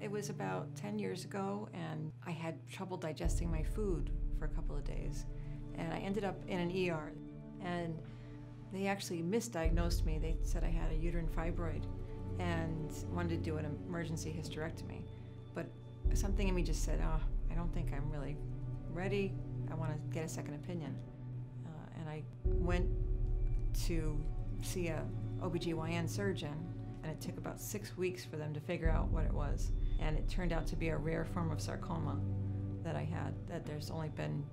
it was about 10 years ago, and I had trouble digesting my food for a couple of days. And I ended up in an ER. And they actually misdiagnosed me. They said I had a uterine fibroid and wanted to do an emergency hysterectomy. But something in me just said, oh, I don't think I'm really ready. I want to get a second opinion. Uh, and I went to see a OBGYN surgeon and it took about six weeks for them to figure out what it was. And it turned out to be a rare form of sarcoma that I had, that there's only been,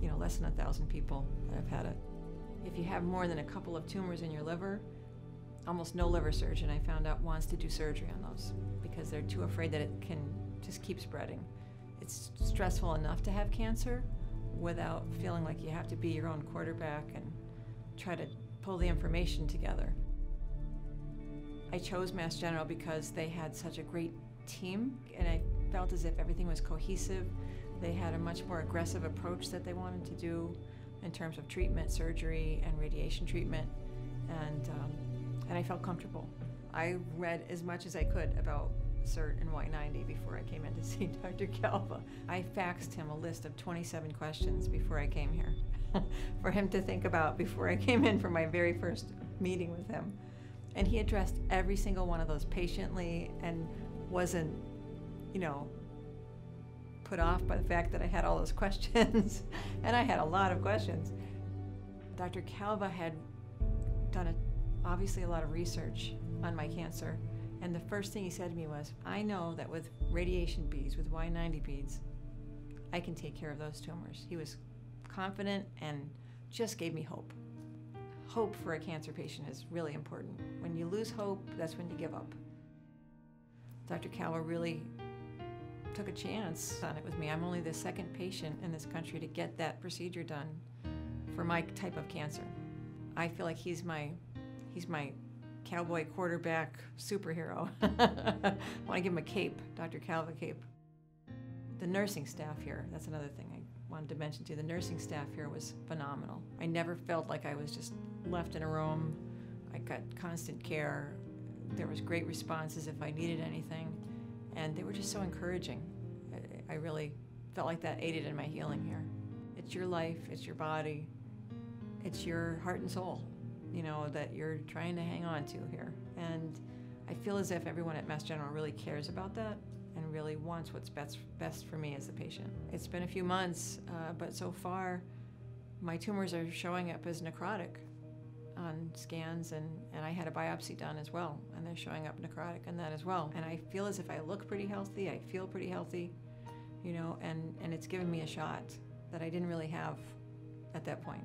you know, less than a thousand people that have had it. If you have more than a couple of tumors in your liver, almost no liver surgeon I found out wants to do surgery on those because they're too afraid that it can just keep spreading. It's stressful enough to have cancer without feeling like you have to be your own quarterback and try to pull the information together. I chose Mass General because they had such a great team and I felt as if everything was cohesive. They had a much more aggressive approach that they wanted to do in terms of treatment, surgery, and radiation treatment. And, um, and I felt comfortable. I read as much as I could about SIRT and Y90 before I came in to see Dr. Kalva. I faxed him a list of 27 questions before I came here for him to think about before I came in for my very first meeting with him. And he addressed every single one of those patiently and wasn't, you know, put off by the fact that I had all those questions. and I had a lot of questions. Dr. Kalva had done a, obviously a lot of research on my cancer. And the first thing he said to me was, I know that with radiation beads, with Y90 beads, I can take care of those tumors. He was confident and just gave me hope hope for a cancer patient is really important. When you lose hope, that's when you give up. Dr. Kalva really took a chance on it with me. I'm only the second patient in this country to get that procedure done for my type of cancer. I feel like he's my he's my cowboy quarterback superhero. I want to give him a cape, Dr. Kalva cape. The nursing staff here, that's another thing I wanted to mention to you. The nursing staff here was phenomenal. I never felt like I was just left in a room. I got constant care. There was great responses if I needed anything. And they were just so encouraging. I, I really felt like that aided in my healing here. It's your life, it's your body, it's your heart and soul, you know, that you're trying to hang on to here. And I feel as if everyone at Mass General really cares about that and really wants what's best, best for me as a patient. It's been a few months, uh, but so far, my tumors are showing up as necrotic on scans and, and I had a biopsy done as well and they're showing up necrotic in that as well. And I feel as if I look pretty healthy, I feel pretty healthy, you know, and, and it's given me a shot that I didn't really have at that point.